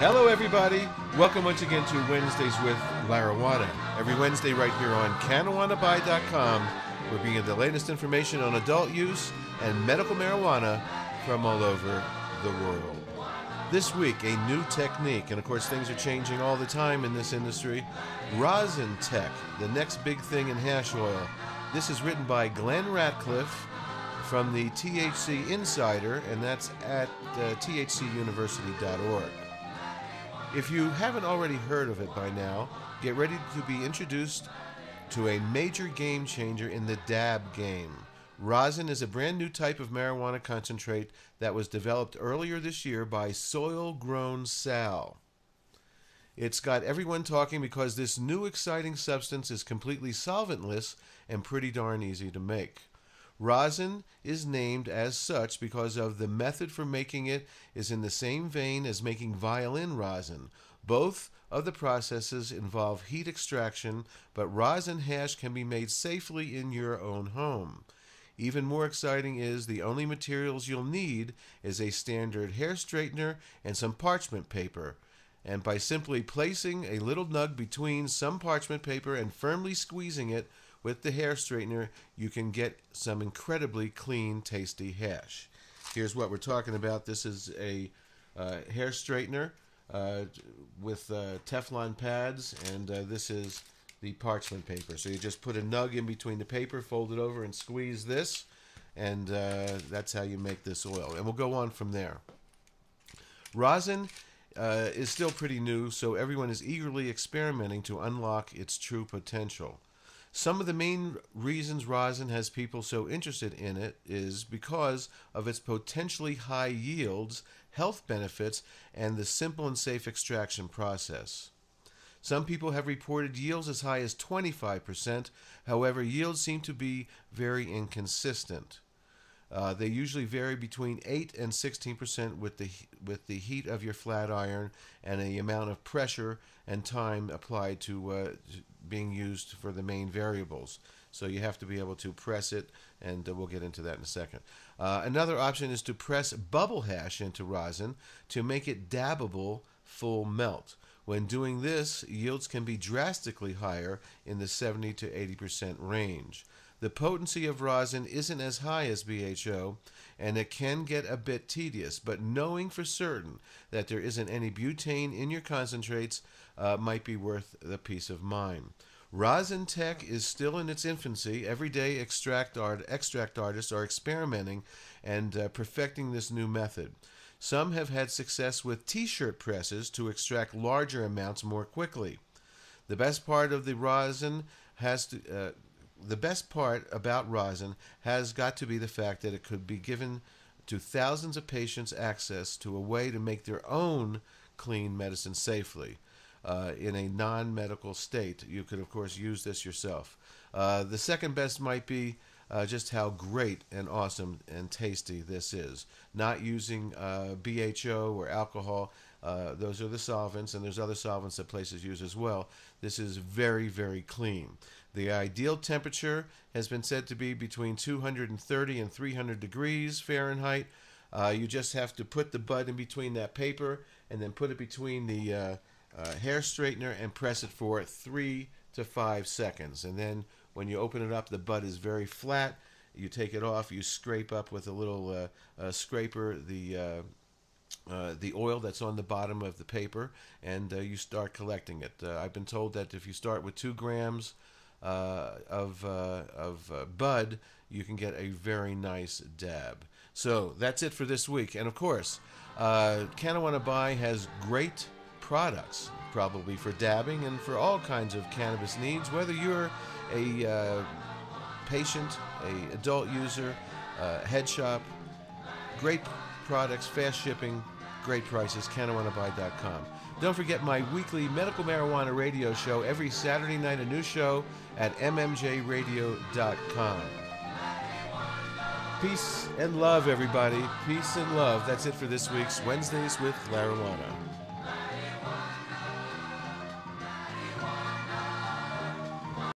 Hello, everybody. Welcome once again to Wednesdays with Larawana. Every Wednesday, right here on CannaJuanaBuy.com, we're bringing the latest information on adult use and medical marijuana from all over the world. This week, a new technique, and of course, things are changing all the time in this industry. Rosin tech, the next big thing in hash oil. This is written by Glenn Ratcliffe from the THC Insider, and that's at uh, thcuniversity.org. If you haven't already heard of it by now, get ready to be introduced to a major game changer in the dab game. Rosin is a brand new type of marijuana concentrate that was developed earlier this year by Soil Grown Sal. It's got everyone talking because this new exciting substance is completely solventless and pretty darn easy to make. Rosin is named as such because of the method for making it is in the same vein as making violin rosin. Both of the processes involve heat extraction, but rosin hash can be made safely in your own home. Even more exciting is the only materials you'll need is a standard hair straightener and some parchment paper. And by simply placing a little nug between some parchment paper and firmly squeezing it with the hair straightener, you can get some incredibly clean, tasty hash. Here's what we're talking about. This is a uh, hair straightener uh, with uh, Teflon pads, and uh, this is the parchment paper. So you just put a nug in between the paper, fold it over, and squeeze this, and uh, that's how you make this oil. And we'll go on from there. Rosin uh, is still pretty new, so everyone is eagerly experimenting to unlock its true potential. Some of the main reasons rosin has people so interested in it is because of its potentially high yields, health benefits, and the simple and safe extraction process. Some people have reported yields as high as 25%, however, yields seem to be very inconsistent. Uh, they usually vary between 8 and 16% with the, with the heat of your flat iron and the amount of pressure and time applied to uh, being used for the main variables. So you have to be able to press it, and uh, we'll get into that in a second. Uh, another option is to press bubble hash into rosin to make it dabbable full melt. When doing this, yields can be drastically higher in the 70 to 80% range. The potency of rosin isn't as high as BHO, and it can get a bit tedious, but knowing for certain that there isn't any butane in your concentrates uh, might be worth the peace of mind. Rosin tech is still in its infancy. Everyday extract, art, extract artists are experimenting and uh, perfecting this new method. Some have had success with t shirt presses to extract larger amounts more quickly. The best part of the rosin has to. Uh, the best part about rosin has got to be the fact that it could be given to thousands of patients access to a way to make their own clean medicine safely. Uh, in a non medical state. You could, of course, use this yourself. Uh, the second best might be uh, just how great and awesome and tasty this is. Not using uh, BHO or alcohol. Uh, those are the solvents, and there's other solvents that places use as well. This is very, very clean. The ideal temperature has been said to be between 230 and 300 degrees Fahrenheit. Uh, you just have to put the bud in between that paper and then put it between the uh, uh, hair straightener and press it for three to five seconds. And then when you open it up, the bud is very flat. You take it off, you scrape up with a little uh, scraper the uh, uh, the oil that's on the bottom of the paper, and uh, you start collecting it. Uh, I've been told that if you start with two grams uh, of uh, of uh, bud, you can get a very nice dab. So that's it for this week. And of course, uh, CannaJuana Buy has great products, probably for dabbing and for all kinds of cannabis needs. Whether you're a uh, patient, a adult user, uh, head shop, great products, fast shipping, great prices. CannaJuanaBuy.com. Don't forget my weekly medical marijuana radio show every Saturday night, a new show at mmjradio.com. Peace and love, everybody. Peace and love. That's it for this week's Wednesdays with Larawana.